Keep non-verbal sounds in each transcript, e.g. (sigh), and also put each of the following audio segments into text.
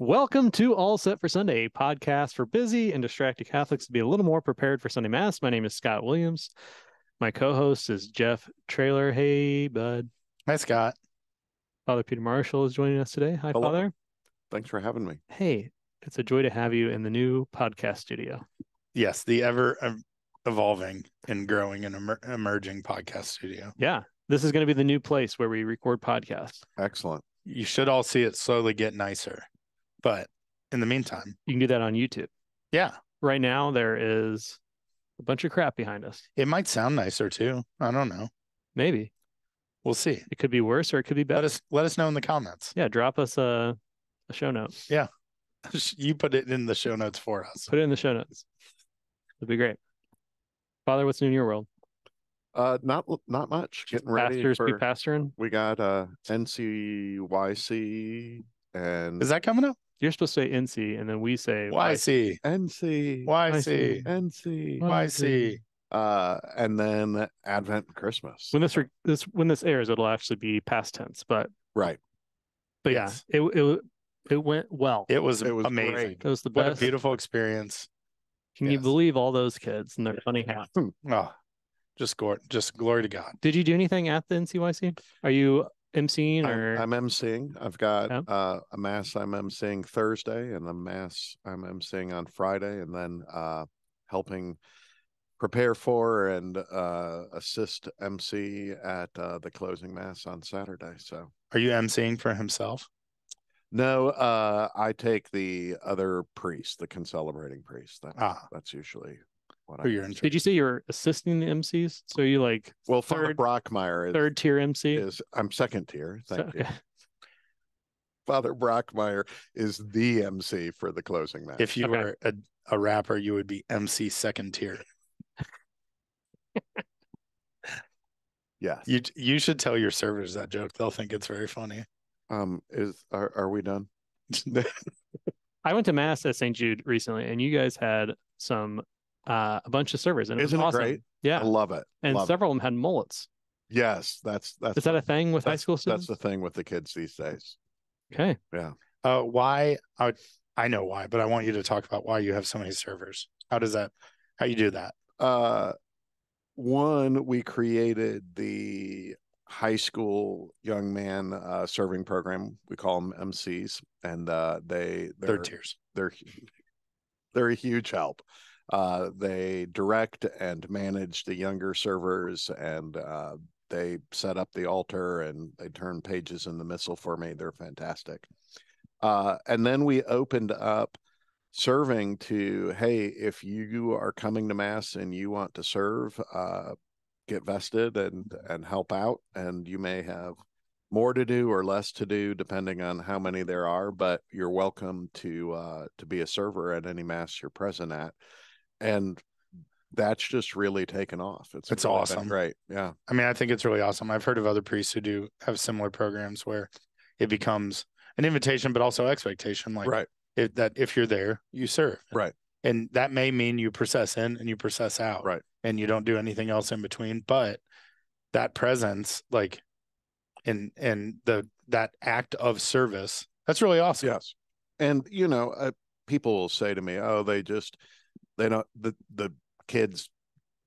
Welcome to All Set for Sunday, a podcast for busy and distracted Catholics to be a little more prepared for Sunday Mass. My name is Scott Williams. My co host is Jeff Trailer. Hey, bud. Hi, Scott. Father Peter Marshall is joining us today. Hi, Hello. Father. Thanks for having me. Hey, it's a joy to have you in the new podcast studio. Yes, the ever evolving and growing and emer- emerging podcast studio. Yeah, this is going to be the new place where we record podcasts. Excellent. You should all see it slowly get nicer. But in the meantime, You can do that on YouTube. yeah, Right now, there is a bunch of crap behind us. it might sound nicer too. I don't know. Maybe We'll see. it could be worse or it could be Let better. us let us know in the comments. Yeah, drop us a, a show note. Yeah. (laughs) You put it in the show notes for us. Put it in the show notes. It'd be great. Father, what's new in your world? Uh, not not much. Getting ready Pastors be for. pastoring. we got uh NCYC and Is that coming up? You're supposed to say NC, and then we say YC. NC YC. NC YC. uh and then Advent and Christmas. When this re- this when this airs, it'll actually be past tense. But Right. but Yes. yeah, it it it went well. It was, It was amazing. great. It was the What a best. beautiful experience. Can you believe all those kids and their funny hats? (laughs) Oh, just glory, just glory to God. Did you do anything at the NCYC? Are you emceeing I'm, or I'm emceeing. I've got Yeah. uh, a mass I'm emceeing Thursday and a mass I'm emceeing on Friday, and then uh, helping prepare for and uh, assist MC at uh, the closing mass on Saturday. So Are you emceeing for himself? no, uh, I take the other priest, the concelebrating priest. That, Ah. that's usually what Who I. you're in did you say you're assisting the MCs? So you like Well, Father third- Brockmeyer is, third tier MC? is I'm second tier. So- Thank you. okay. Father Brockmeyer is the MC for the closing mass. If you Okay. were a, a rapper, you would be MC second tier. (laughs) yeah, You you should tell your servers that joke. They'll think it's very funny. Um, is are, are we done? (laughs) I went to mass at St. Jude recently, and you guys had some uh, a bunch of servers, and it Isn't was it awesome. great? Yeah, I love it. and love it. several of them had mullets. Yes, that's that's Is that a thing with high that's, school that's the thing with the kids these days. Okay, Uh, why? I I know why, but I want you to talk about why you have so many servers. How does that? How you do that? Uh, one we created the high school young man uh, serving program. We call them MCs, and uh, they they're Third tiers. they're they're a huge help. Uh, they direct and manage the younger servers, and uh, they set up the altar and they turn pages in the missal for me. They're fantastic. Uh, and then we opened up serving to hey, if you are coming to mass and you want to serve, uh, get vested and and help out, and you may have more to do or less to do depending on how many there are but you're welcome to uh to be a server at any mass you're present at and that's just really taken off it's It's really awesome. great yeah I mean, I think it's really awesome. I've heard of other priests who do have similar programs where it becomes an invitation, but also expectation. Like right it, that if you're there, you serve. Right. And that may mean you process in and you process out. Right. And you don't do anything else in between. But that presence, like in in the that act of service, that's really awesome. yes and you know uh, people will say to me oh they just they don't the the kids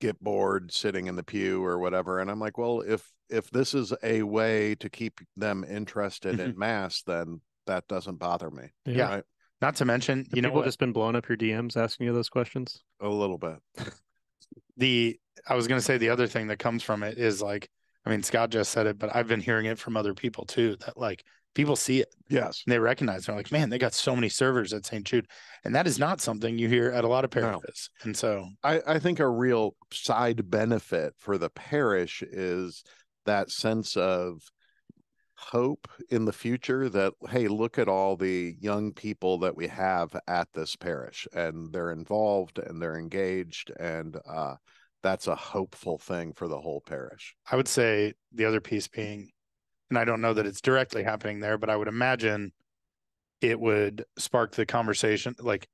get bored sitting in the pew or whatever and i'm like well if if this is a way to keep them interested mm-hmm. in mass then that doesn't bother me Yeah. right? Not to mention, Have you know people what? just been blowing up your DMs asking you those questions. a little bit the I was gonna say the other thing that comes from it is like, I mean, Scott just said it, but I've been hearing it from other people too, that like people see it yes and they recognize they're like, man, they got so many servers at St. Jude. And that is not something you hear at a lot of No. parishes. And so I, I think a real side benefit for the parish is that sense of hope in the future that hey look at all the young people that we have at this parish and they're involved and they're engaged and uh that's a hopeful thing for the whole parish I would say the other piece being, and I don't know that it's directly happening there, but I would imagine it would spark the conversation. Like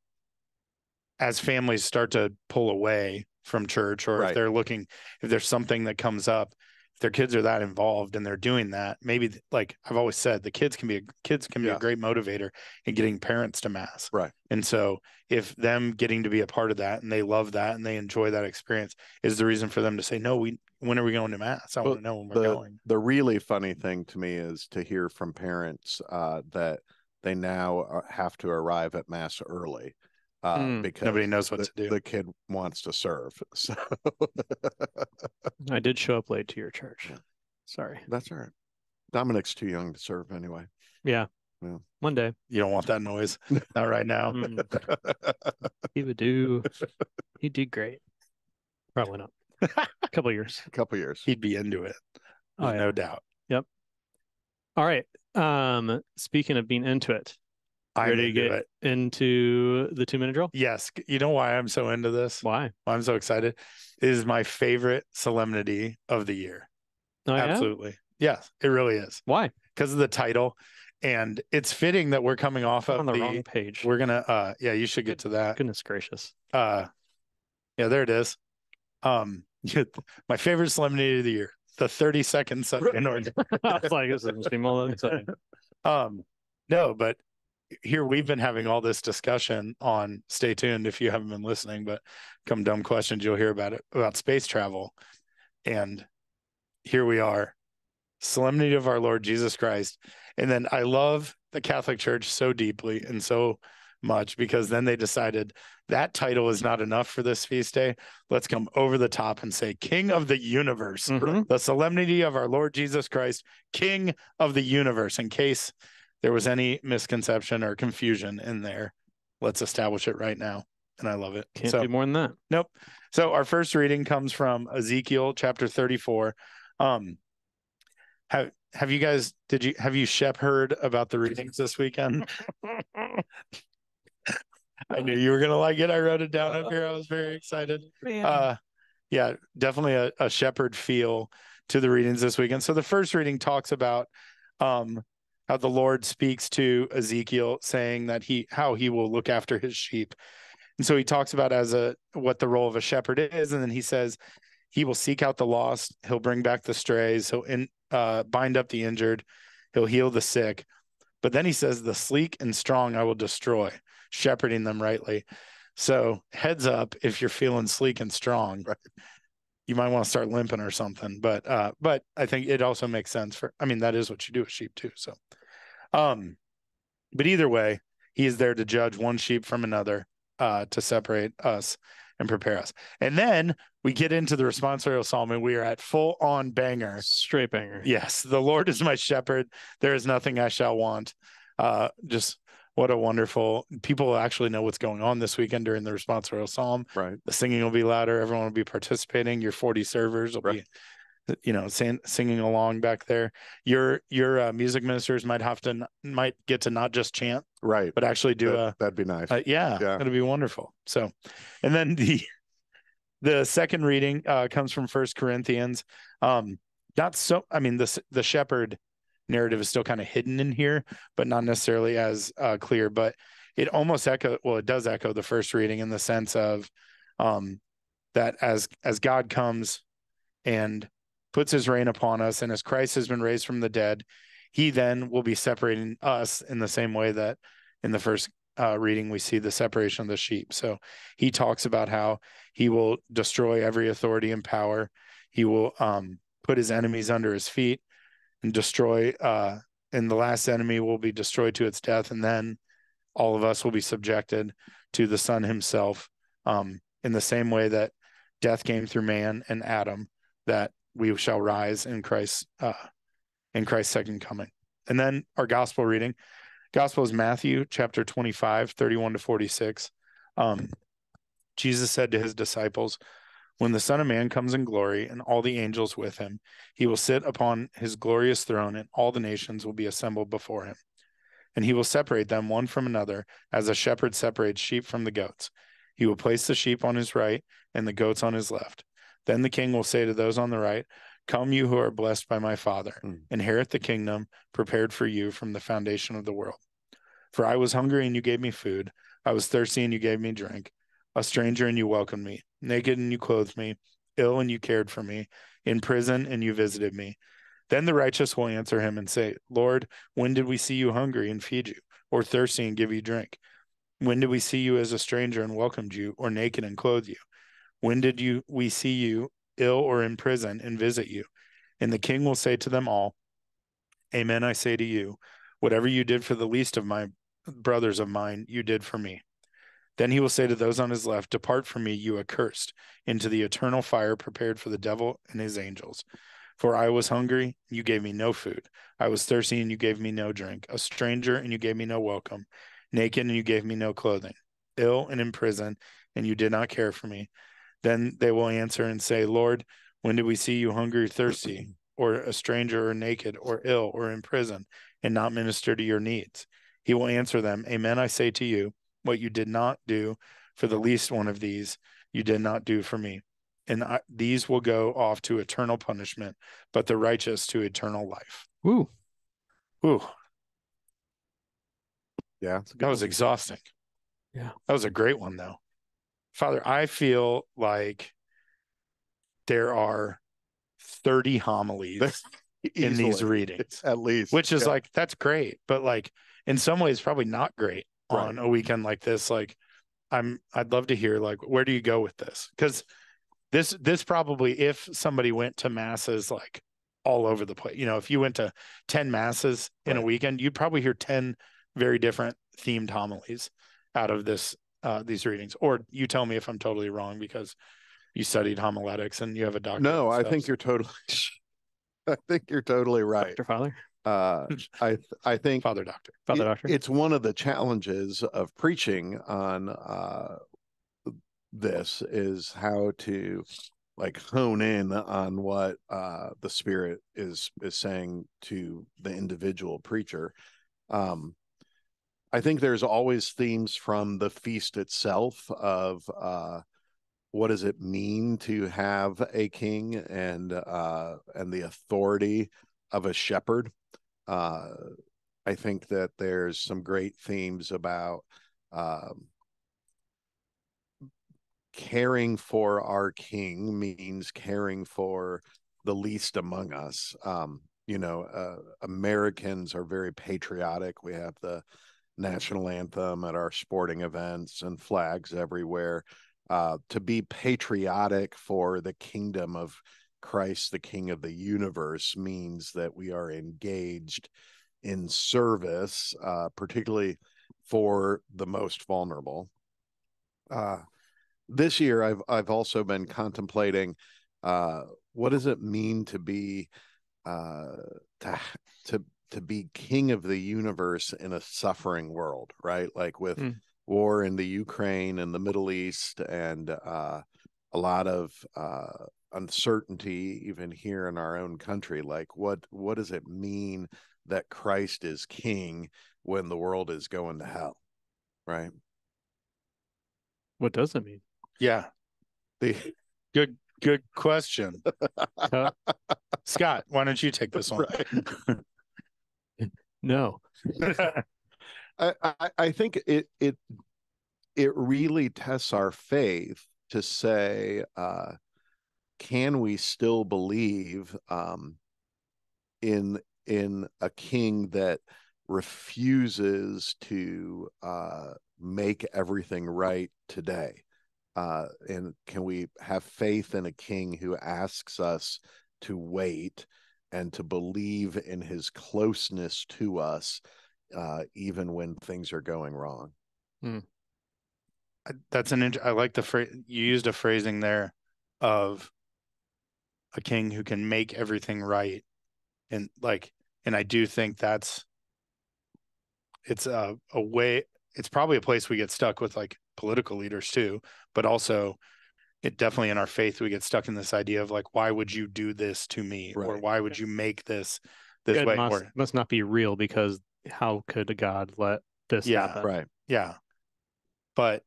as families start to pull away from church, or if they're looking, if there's something that comes up, if their kids are that involved and they're doing that, maybe like I've always said, the kids can be a, kids can be Yeah. a great motivator in getting parents to mass. Right. And so if them getting to be a part of that and they love that and they enjoy that experience is the reason for them to say, no, we when are we going to mass? I Well, want to know when we're the going. the really funny thing to me is to hear from parents uh, that they now uh, have to arrive at mass early uh, Hmm. because Nobody knows what the, to do. the kid wants to serve. (laughs) So I did show up late to your church. Yeah. Sorry. that's all right. Dominic's too young to serve anyway. Yeah. Yeah. One day you don't want that noise. (laughs) Not right now. Mm, he would do. He'd do great. Probably not. A (laughs) couple years. A couple years. He'd be into it. Oh, yeah. no doubt. Yep. All right. Um, speaking of being into it, I'm ready to into get it. into the two minute drill? Yes. You know why I'm so into this? Why? Why I'm so excited It is my favorite solemnity of the year. Oh, yeah? Absolutely. Yes, it really is. Why? Because of the title. And it's fitting that we're coming off I'm of on the, the, wrong page. we're gonna uh yeah, you should get to that. Goodness gracious. Uh yeah, there it is. Um my favorite solemnity of the year, the 30 second Sunday (laughs) in order. (laughs) I was like, this is just (laughs) all um no but here we've been having all this discussion on stay tuned if you haven't been listening but come dumb questions you'll hear about it about space travel. And here we are solemnity of our lord jesus christ. And then i love the catholic church so deeply and so much because then they decided that title is not enough for this feast day let's come over the top and say king of the universe Mhm. the solemnity of our Lord Jesus Christ, King of the universe. In case there was any misconception or confusion in there, let's establish it right now. And I love it. Can't so, do more than that. nope. So our first reading comes from Ezekiel chapter 34. Um, have have you guys did you have you Shep heard about the readings this weekend? (laughs) I knew you were gonna like it. I wrote it down up here. I was very excited. (laughs) Uh yeah definitely a, a shepherd feel to the readings this weekend. So the first reading talks about um how the lord speaks to ezekiel saying that he how he will look after his sheep. And so he talks about as a what the role of a shepherd is and then he says he will seek out the lost. He'll bring back the strays. He'll in, uh, bind up the injured. He'll heal the sick. But then he says the sleek and strong i will destroy shepherding them rightly so heads up if you're feeling sleek and strong, Right. you might want to start limping or something. But uh, but I think it also makes sense for I mean, that is what you do with sheep too. So um but either way, he is there to judge one sheep from another, uh, to separate us and prepare us. And then we get into the responsorial psalm and we are at full on banger. Straight banger. Yes, the Lord is my shepherd. There is nothing I shall want. Uh, just what a wonderful people actually know what's going on this weekend during the response responsorial psalm. Right. The singing will be louder. Everyone will be participating. Your 40 servers will Right. be, you know, sing, singing along back there. Your your uh, music ministers might have to might get to not just chant, Right. but actually do That, a that'd be nice. uh, yeah, Yeah. it'll be wonderful. So, and then the the second reading uh, comes from First Corinthians. Um, not so. I mean, the the shepherd narrative is still kind of hidden in here, but not necessarily as uh, clear. But it almost echo. Well, it does echo the first reading in the sense of um, that as as God comes and puts His reign upon us, and as Christ has been raised from the dead, He then will be separating us in the same way that in the first uh, reading, we see the separation of the sheep. So he talks about how he will destroy every authority and power. He will um, put his enemies under his feet and destroy. Uh, and the last enemy will be destroyed to its death, and then all of us will be subjected to the Son Himself. Um, in the same way that death came through man and Adam, that we shall rise in Christ uh, in Christ's second coming. And then our gospel reading Gospel is Matthew chapter 25, 31 to 46. Um, Jesus said to his disciples, When the Son of Man comes in glory and all the angels with him, he will sit upon his glorious throne, and all the nations will be assembled before him. And he will separate them one from another, as a shepherd separates sheep from the goats. He will place the sheep on his right and the goats on his left. Then the king will say to those on the right, Come, you who are blessed by my Father, Mm. inherit the kingdom prepared for you from the foundation of the world. For I was hungry and you gave me food. I was thirsty and you gave me drink. A stranger and you welcomed me. Naked and you clothed me. Ill and you cared for me. in prison, and you visited me. Then the righteous will answer him and say, Lord, when did we see you hungry and feed you, or thirsty and give you drink? When did we see you as a stranger and welcomed you, or naked and clothed you? When did you we see you ill or in prison and visit you? And the king will say to them all, Amen, I say to you, whatever you did for the least of my brothers of mine, you did for me. Then he will say to those on his left, Depart from me, you accursed, into the eternal fire prepared for the devil and his angels. For I was hungry, and you gave me no food. I was thirsty, and you gave me no drink. A stranger, and you gave me no welcome. Naked, and you gave me no clothing. Ill and in prison, and you did not care for me. Then they will answer and say, Lord, when did we see you hungry or thirsty, or a stranger, or naked, or ill, or in prison, and not minister to your needs? He will answer them, Amen, I say to you, what you did not do for the least one of these, you did not do for me. And I, these will go off to eternal punishment, but the righteous to eternal life. Woo. Ooh, Yeah. that was exhausting. Yeah. That was a great one, though. Father, I feel like there are 30 homilies (laughs) in these readings, (laughs) At least. which is Yeah. like, that's great. But like, in some ways, probably not great Right. on a weekend like this. Like, I'm, I'd love to hear, like, where do you go with this? Because this, this probably, if somebody went to masses like all over the place, you know, if you went to 10 masses in a weekend, you'd probably hear 10 very different themed homilies out of this uh these readings or you tell me if i'm totally wrong because you studied homiletics and you have a doctor no, I think you're totally. (laughs) I think you're totally right. Dr. Father. Uh, (laughs) I th- I think father doctor Father it- Doctor. it's one of the challenges of preaching on uh, this is how to like hone in on what uh, the spirit is is saying to the individual preacher. Um, I think there's always themes from the feast itself of uh, what does it mean to have a king and uh, and the authority of a shepherd. Uh, I think that there's some great themes about um, caring for our king means caring for the least among us. Um, you know, uh, Americans are very patriotic. We have the national anthem at our sporting events and flags everywhere. Uh, to be patriotic for the kingdom of Christ, the King of the universe, means that we are engaged in service, uh, particularly for the most vulnerable. Uh, this year, I've I've also been contemplating uh, what does it mean to be uh, to to to be king of the universe in a suffering world, right? Like with Hmm. war in the Ukraine and the Middle East, and uh, a lot of uh, uncertainty even here in our own country. Like, what what does it mean that Christ is king when the world is going to hell, right? What does it mean? yeah The good good question Uh, scott why don't you take this one no. (laughs) I, I I think it it it really tests our faith to say, uh, can we still believe um, in in a king that refuses to uh, make everything right today? Uh, and can we have faith in a king who asks us to wait and to believe in his closeness to us uh, even when things are going wrong. I- that's an i like the phrase you used a phrasing there of a king who can make everything right. And like and i do think that's it's a, a way it's probably a place we get stuck with like political leaders too but also it definitely in our faith we get stuck in this idea of like why would you do this to me? Or why would you make this this it way? must, or must not be real because how could God let this Yeah, happen? Right. yeah. But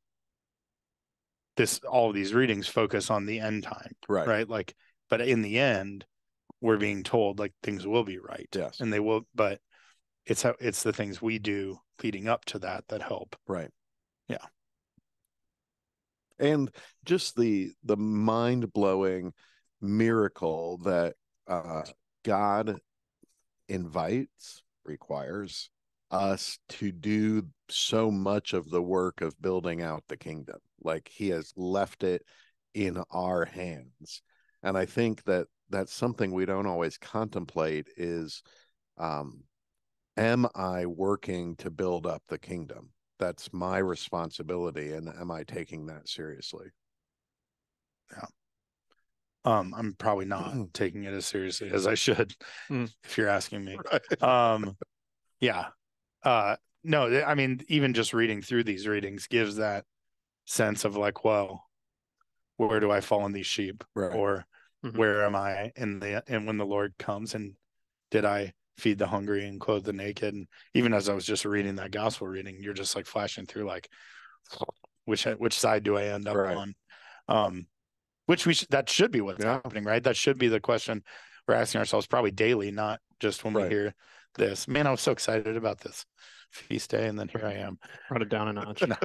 this all of these readings focus on the end time Right. right? Like but in the end we're being told like things will be right Yes. and they will but it's how it's the things we do leading up to that that help Right. Yeah. And just the the mind blowing miracle that uh, God invites, requires us to do so much of the work of building out the kingdom. Like he has left it in our hands. And I think that that's something we don't always contemplate is um, am I working to build up the kingdom? That's my responsibility. And am I taking that seriously? Um, I'm probably not taking it as seriously as I should, Mm. if you're asking me. (laughs) Right. Um, yeah. Uh, no, I mean, even just reading through these readings gives that sense of like, well, where do I fall in these sheep, Right. or Mhm. where am I in the and when the Lord comes and did I feed the hungry and clothe the naked? And even as I was just reading that gospel reading, you're just like flashing through like, (sighs) which which side do I end up Right. on? Um, which we should that should be what's Yeah. happening, right? That should be the question we're asking ourselves probably daily, not just when we hear this. Man, I was so excited about this feast day, and then here I am. Brought it down a (laughs) notch. No,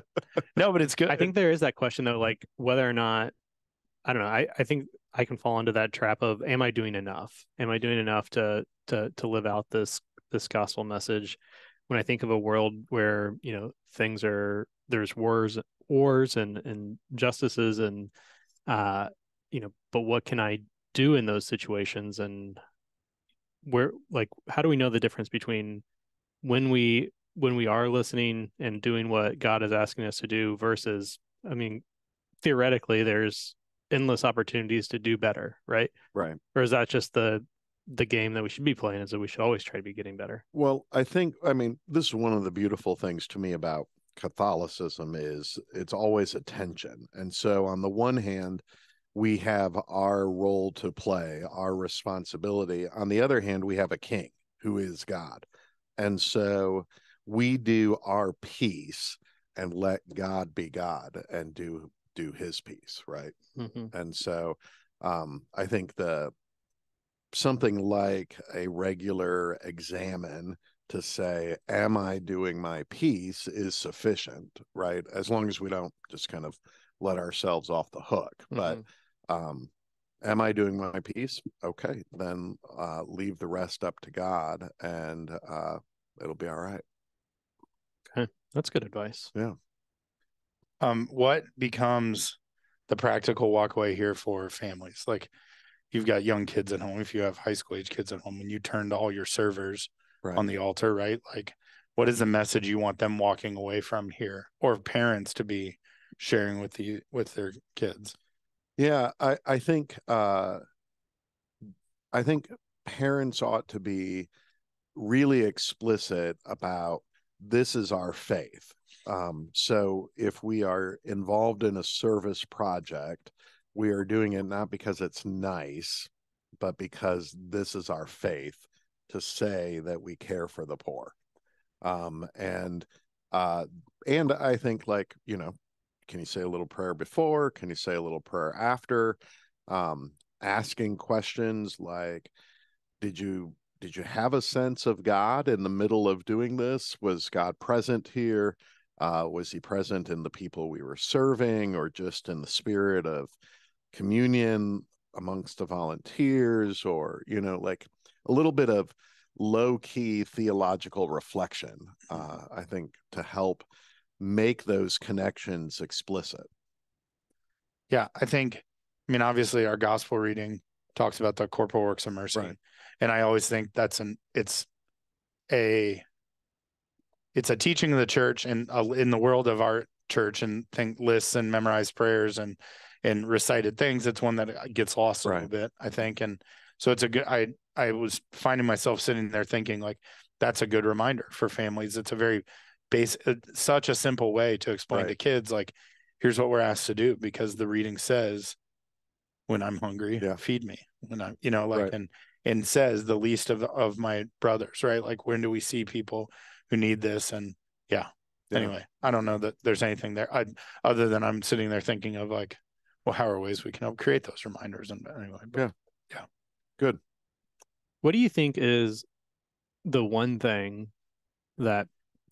No, but it's good. I think there is that question though, like whether or not I don't know. I, I think I can fall into that trap of am I doing enough? Am I doing enough to to to live out this this gospel message? When I think of a world where, you know, things are there's wars wars and and justices and uh you know, but what can I do in those situations and where like how do we know the difference between when we when we are listening and doing what God is asking us to do versus I mean theoretically there's endless opportunities to do better, right? Right. Or is that just the the game that we should be playing is that we should always try to be getting better. Well, I think I mean this is one of the beautiful things to me about Catholicism is it's always a tension. And so on the one hand, we have our role to play, our responsibility. On the other hand, we have a king who is God. And so we do our piece and let God be God and do do his piece, right? Mm-hmm. and so um i think the something like a regular examen to say am i doing my piece is sufficient right as long as we don't just kind of let ourselves off the hook but um am i doing my piece okay then uh leave the rest up to god and uh it'll be all right Okay. That's good advice. Um, what becomes the practical walkway here for families? Like you've got young kids at home, if you have high school age kids at home, and you turned all your servers right on the altar, right? Like what is the message you want them walking away from here or parents to be sharing with the with their kids? Yeah, I I think uh I think parents ought to be really explicit about this is our faith. Um so if we are involved in a service project, we are doing it not because it's nice, but because this is our faith to say that we care for the poor. Um and uh and I think like, you know, can you say a little prayer before? Can you say a little prayer after? Um asking questions like did you did you have a sense of god in the middle of doing this? Was god present here uh was he present in the people we were serving or just in the spirit of communion amongst the volunteers or you know like a little bit of low key theological reflection uh i think to help make those connections explicit. Yeah, I think, I mean, obviously our gospel reading talks about the corporal works of mercy. Right. And I always think that's an, it's a, it's a teaching of the church and uh, in the world of our church and think lists and memorized prayers and, and recited things. It's one that uh, gets lost a little bit, I think. And so it's a good, I, I was finding myself sitting there thinking like, that's a good reminder for families. It's a very base, uh, such a simple way to explain to kids, like, here's what we're asked to do because the reading says when i'm hungry Yeah. feed me when i'm you know like Right. and and says the least of of my brothers right like when do we see people who need this and yeah, Yeah. anyway i don't know that there's anything there I, other than i'm sitting there thinking of like well how are ways we can help create those reminders and anyway but Yeah. Yeah, good. What do you think is the one thing that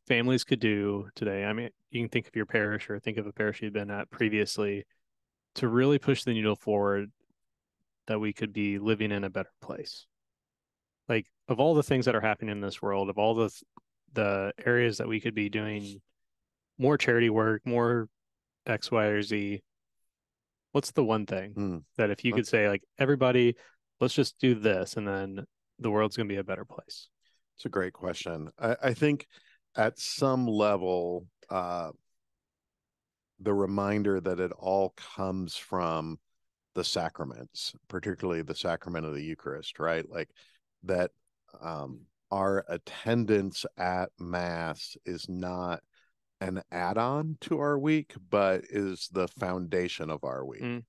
families could do today? I mean, you can think of your parish or think of a parish you've been at previously to really push the needle forward that we could be living in a better place. Like of all the things that are happening in this world, of all the the areas that we could be doing more charity work, more X, Y, or Z, what's the one thing Hmm. that if you could say like everybody, let's just do this, and then the world's gonna be a better place. It's a great question. I, I think at some level, uh, the reminder that it all comes from the sacraments, particularly the sacrament of the Eucharist, right? Like that um, our attendance at Mass is not an add on to our week, but is the foundation of our week. Mm.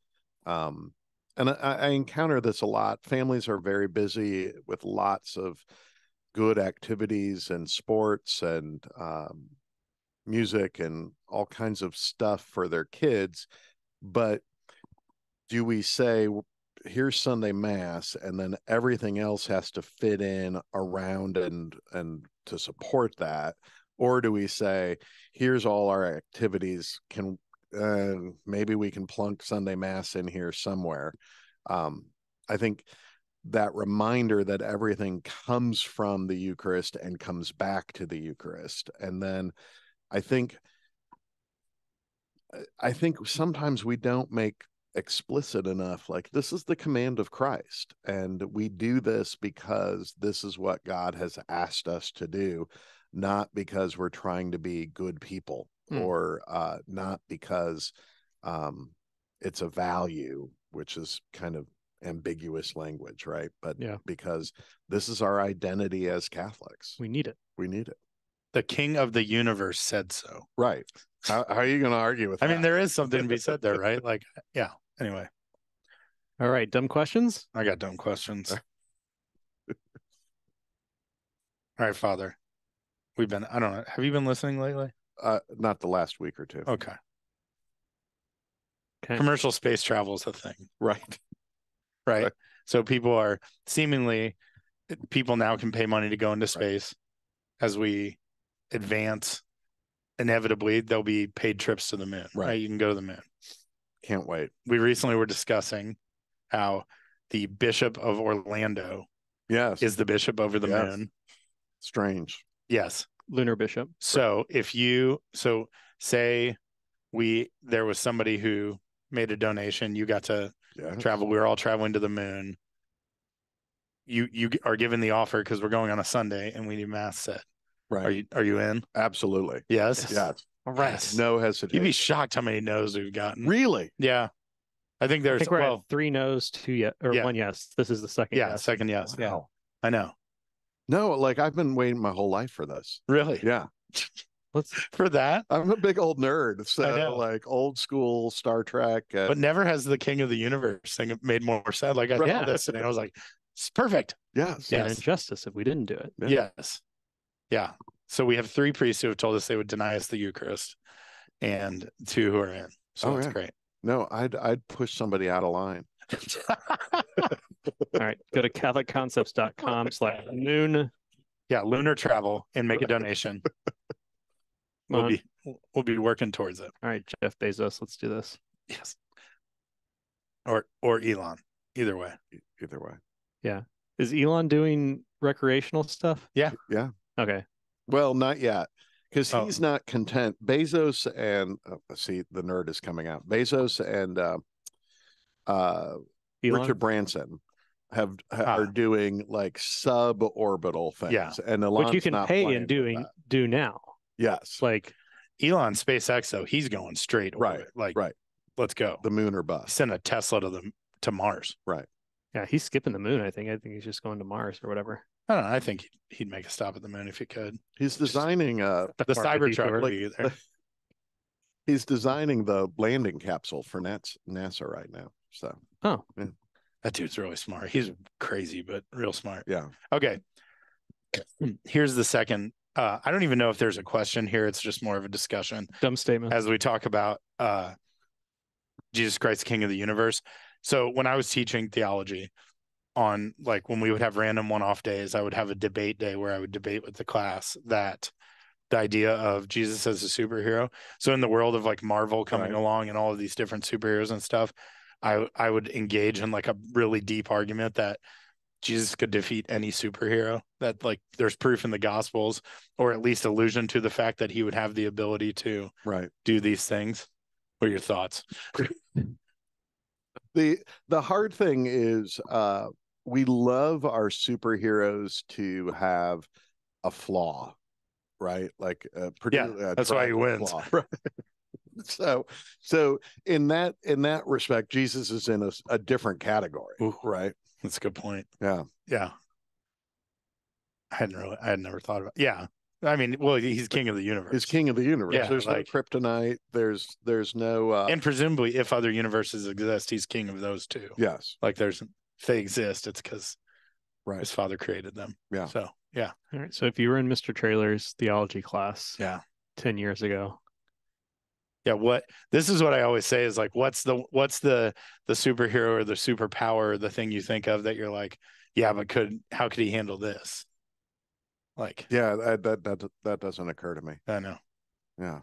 Um, and I, I encounter this a lot. Families are very busy with lots of good activities and sports and um, music and all kinds of stuff for their kids. But do we say, here's Sunday Mass, and then everything else has to fit in around and and to support that? Or do we say, here's all our activities, can uh, maybe we can plunk Sunday Mass in here somewhere? Um, I think that reminder that everything comes from the Eucharist and comes back to the Eucharist. And then I think I think sometimes we don't make explicit enough like this is the command of Christ and we do this because this is what God has asked us to do not because we're trying to be good people Hmm. or uh not because um it's a value which is kind of ambiguous language right but Yeah. because this is our identity as Catholics We need it. we need it The king of the universe said so. right how, how are you going to argue with I that? mean, there is something to be said there, (laughs) right? Like, yeah. Anyway, All right, dumb questions. I got dumb questions. (laughs) All right, Father. We've been, I don't know. Have you been listening lately? uh not the last week or two Okay. Okay. Commercial space travel is a thing, right (laughs) right? Right. So people are seemingly, people now can pay money to go into space as we advance. Inevitably, there'll be paid trips to the moon, right? Right. You can go to the moon. Can't wait We recently were discussing how the Bishop of Orlando yes is the bishop over the Yes. moon. strange Yes. Lunar Bishop. So if you so say we there was somebody who made a donation, you got to yeah travel. We were all traveling to the moon. You you are given the offer because we're going on a Sunday and we need mass set. right Are you are you in? absolutely Yes. yes All right. Yes. no You'd be shocked how many no's we've gotten. really Yeah. I think I there's think we're well, at three no's, two yes, or Yeah. one yes. This is the second. yeah, yes. second yes. Yeah. I know. no like i've been waiting my whole life for this Really? yeah Let's. (laughs) For that? i'm a big old nerd so like old school star trek uh, But never has the king of the universe thing made more sense. Like I Right. saw this and I was like, it's perfect. yes Yeah, an Yes. injustice if we didn't do it. Yeah. Yes. Yeah. So we have three priests who have told us they would deny us the Eucharist and two who are in. So Oh, that's yeah. great. no i'd i'd push somebody out of line (laughs) All right, go to catholicconcepts.com slash noon. yeah, lunar travel and make a donation. (laughs) We'll on. be we'll be working towards it. All right, Jeff Bezos, let's do this. Yes. Or or Elon. Either way. either way Yeah. Is Elon doing recreational stuff? Yeah. Yeah Okay. Well, not yet, because Oh. he's not content. Bezos and uh, see the nerd is coming out. Bezos and uh, uh, Richard Branson have ha- Ah. are doing like suborbital things. Yeah. and which Elon's you can not pay and doing do now. Yes, Like Elon SpaceX though, he's going straight Right, orbit. Like right. let's go. the moon or bust. Send a Tesla to the to Mars. Right. Yeah, he's skipping the moon, I think. I think he's just going to Mars or whatever. I don't know. I think he'd, he'd make a stop at the moon if he could. He's designing uh The Mark a Cybertruck detour. (laughs) would he's designing the landing capsule for Nats, NASA right now. So oh, That dude's really smart. He's crazy, but real smart. yeah, Okay. (clears throat) Here's the second. Uh, I don't even know if there's a question here. It's just more of a discussion Dumb statement. as we talk about uh, Jesus Christ, King of the Universe. So when I was teaching theology, on like when we would have random one-off days, I would have a debate day where I would debate with the class that the idea of Jesus as a superhero. So in the world of like Marvel coming Right. along and all of these different superheroes and stuff, I I would engage in like a really deep argument that Jesus could defeat any superhero. That like there's proof in the Gospels, or at least allusion to the fact that he would have the ability to Right. do these things. What are your thoughts? (laughs) the the hard thing is uh we love our superheroes to have a flaw right like uh, a that's why he wins. flaw, (laughs) right? so so in that in that respect jesus is in a different category Ooh. right That's a good point. yeah Yeah. I hadn't really I had never thought about yeah. I mean, well, he's king of the universe. he's king of the universe Yeah, there's like- no kryptonite there's there's no uh and presumably if other universes exist, he's king of those too. yes Like there's if they exist, it's because right his father created them. Yeah. So yeah. All right. So if you were in Mr. Trailer's theology class Yeah. 10 years ago, Yeah. What this is what I always say is like what's the what's the the superhero or the superpower or the thing you think of that you're like, yeah, but could how could he handle this? Like yeah that that that, that doesn't occur to me I know. yeah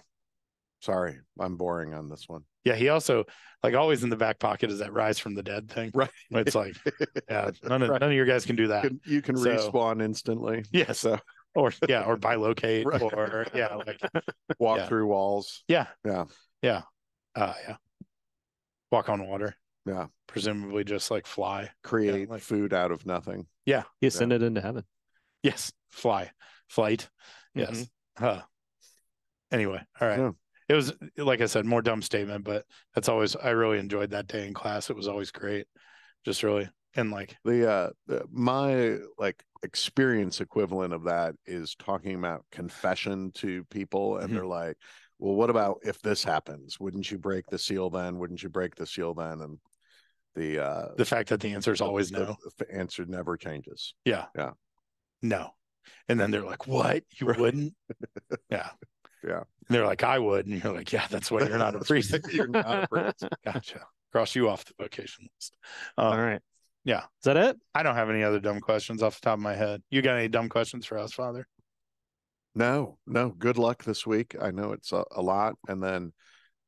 sorry i'm boring on this one Yeah, he also like always in the back pocket is that rise from the dead thing. right It's like, yeah, (laughs) none of Right. none of your guys can do that. you can, you can So- respawn instantly Yeah. so Or yeah, or bilocate Right. or yeah, like (laughs) walk Yeah. through walls yeah. Yeah. Yeah. Uh yeah. Walk on water. Yeah. Presumably just like fly. create like- food out of nothing Yeah. he ascended into heaven. Yes. Fly. Flight. Yes. Huh. Anyway, all right. It was like I said, more dumb statement, but that's always I really enjoyed that day in class. It was always great. Just really and like the uh the, my like experience equivalent of that is talking about confession to people and Mhm. they're like well what about if this happens wouldn't you break the seal then wouldn't you break the seal then and the uh the fact that the answer is always the- no. the answer never changes Yeah. Yeah. No. And then they're like, What? You wouldn't? (laughs) Yeah. Yeah. And they're like, I would. And you're like, Yeah, that's why you're not a (laughs) priest. you're not a priest (laughs) gotcha. Cross you off the vocation list. Uh, All right. yeah. Is that it? I don't have any other dumb questions off the top of my head. You got any dumb questions for us, Father? no no good luck this week i know it's a, a lot and then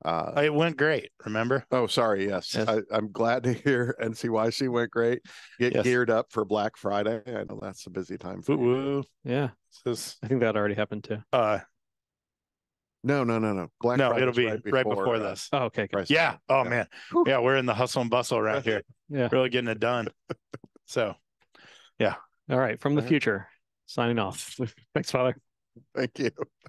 uh It went great. Remember? Oh, sorry. Yes, Yes. I, I'm glad to hear (laughs) NCYC went great. Get Yes. geared up for Black Friday. I know that's a busy time for Woo you. woo. Yeah. This, I think that already happened too. uh, No, no, no, no. Black no, Friday's it'll be right before, uh, this. Oh, okay. Good. Yeah. Oh Yeah. man. Whew. Yeah, we're in the hustle and bustle around here. (laughs) Yeah. Really getting it done. So yeah. All right. From the All right. future, signing off. (laughs) Thanks, Father. Thank you.